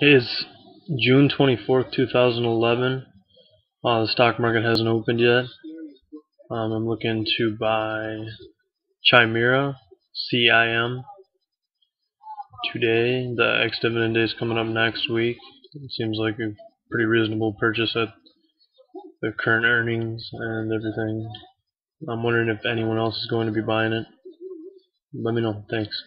It is June 24th, 2011. Uh, the stock market hasn't opened yet. Um, I'm looking to buy Chimera, CIM, today. The ex-dividend day is coming up next week. It seems like a pretty reasonable purchase at the current earnings and everything. I'm wondering if anyone else is going to be buying it. Let me know. Thanks.